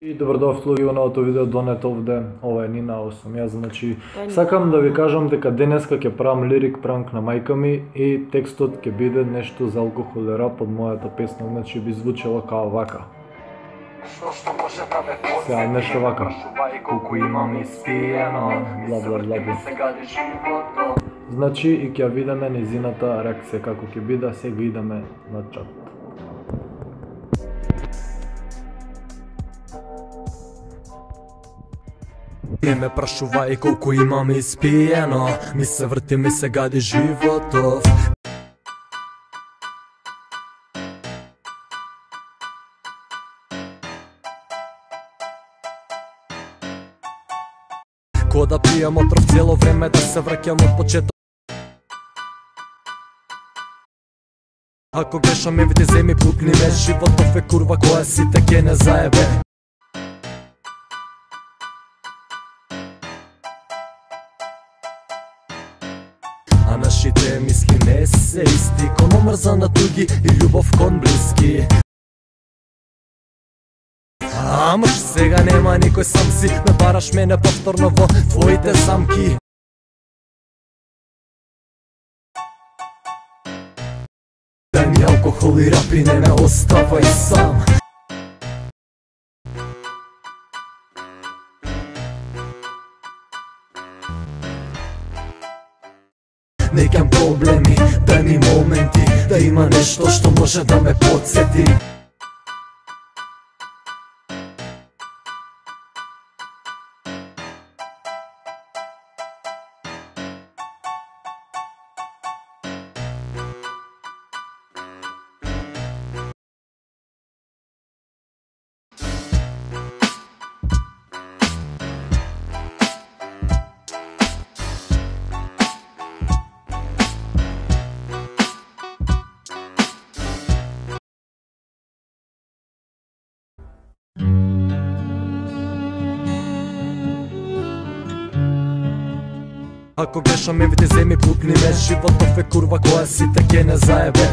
И добродошло луѓе во новото видео донет овде, ова е Нина, ово сум јас, значи сакам да ви кажам дека денеска ќе правам лирик пранк на мајка ми и текстот ќе биде нешто за алкохол и рап од мојата песна, значи би звучело као вака. Што што може да ме Сега нешто вака. колку имам испиено Бла, бла, бла, бла. се Значи и ќе видиме незината реакција како ќе биде, сега идеме на чат. Ти ме прашувај колку имам испиено. Ми се врти, ми се гади животов. Ко да пијам отров цело време да се враќам од почеток. Ако грешам ме види земи пукни ме. Животов е курва која сите ке не заебе. А нашите мисли не се исти Кон омрза на туги и љубов кон блиски. Амаш сега нема никој сам си Ме бараш мене повторно во твоите замки. Дај ми алкохол и рапи не ме оставај сам. Некам проблеми, дај ми моменти Да има нешто што може да ме подсети. Ако грешам ме земи пукни ме Животов е курва која сите ке не заебе.